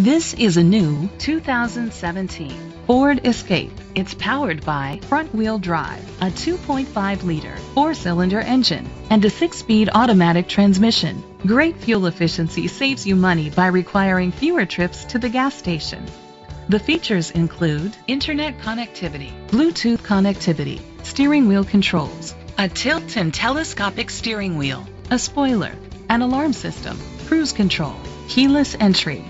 This is a new 2017 Ford Escape. It's powered by front-wheel drive, a 2.5-liter four-cylinder engine, and a six-speed automatic transmission. Great fuel efficiency saves you money by requiring fewer trips to the gas station. The features include internet connectivity, Bluetooth connectivity, steering wheel controls, a tilt and telescopic steering wheel, a spoiler, an alarm system, cruise control, keyless entry,